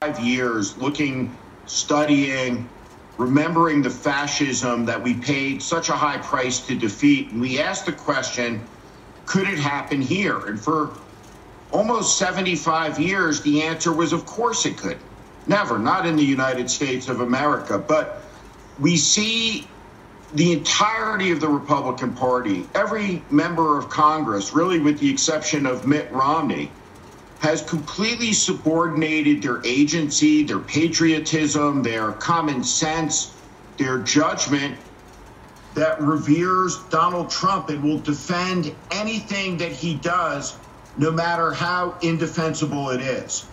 five years looking, studying, remembering the fascism that we paid such a high price to defeat. And we asked the question, could it happen here? And for almost 75 years, the answer was, of course it could. Never, not in the United States of America. But we see the entirety of the Republican Party, every member of Congress, really with the exception of Mitt Romney, has completely subordinated their agency, their patriotism, their common sense, their judgment that reveres Donald Trump and will defend anything that he does, no matter how indefensible it is.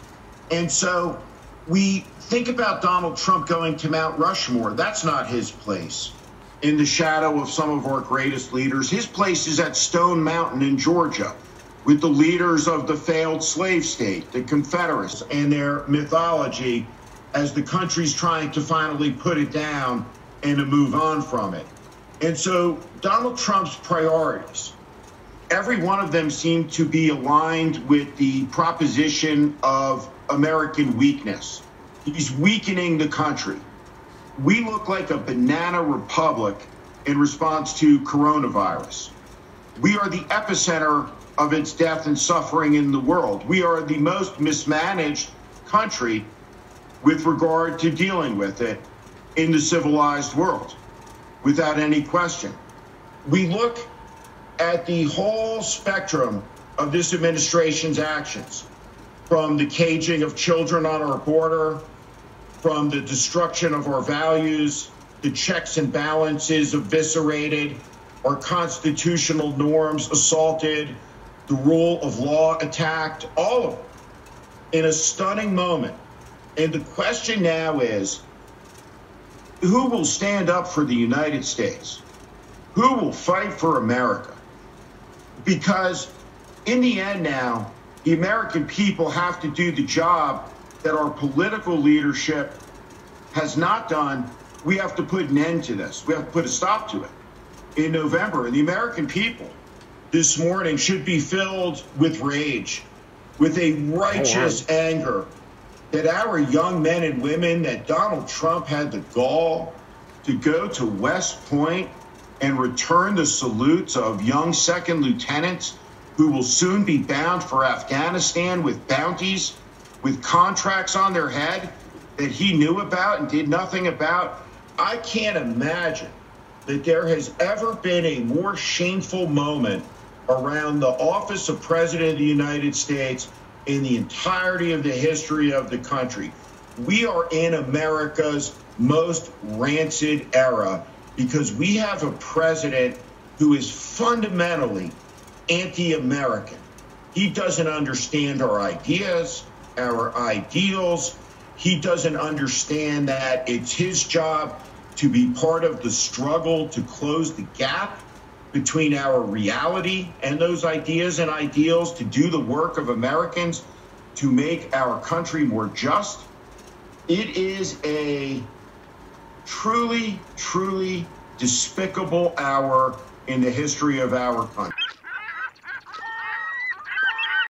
And so we think about Donald Trump going to Mount Rushmore. That's not his place. In the shadow of some of our greatest leaders, his place is at Stone Mountain in Georgia with the leaders of the failed slave state, the Confederates, and their mythology as the country's trying to finally put it down and to move on from it. And so Donald Trump's priorities, every one of them seem to be aligned with the proposition of American weakness. He's weakening the country. We look like a banana republic in response to coronavirus. We are the epicenter of its death and suffering in the world. We are the most mismanaged country with regard to dealing with it in the civilized world, without any question. We look at the whole spectrum of this administration's actions from the caging of children on our border, from the destruction of our values, the checks and balances eviscerated, our constitutional norms assaulted, the rule of law attacked, all of it in a stunning moment. And the question now is who will stand up for the United States? Who will fight for America? Because in the end, now, the American people have to do the job that our political leadership has not done. We have to put an end to this. We have to put a stop to it in November. And the American people this morning should be filled with rage, with a righteous oh, anger that our young men and women, that Donald Trump had the gall to go to West Point and return the salutes of young second lieutenants who will soon be bound for Afghanistan with bounties, with contracts on their head that he knew about and did nothing about. I can't imagine that there has ever been a more shameful moment around the office of President of the United States in the entirety of the history of the country. We are in America's most rancid era because we have a president who is fundamentally anti American. He doesn't understand our ideas, our ideals. He doesn't understand that it's his job to be part of the struggle to close the gap between our reality and those ideas and ideals to do the work of Americans to make our country more just. It is a truly, truly despicable hour in the history of our country.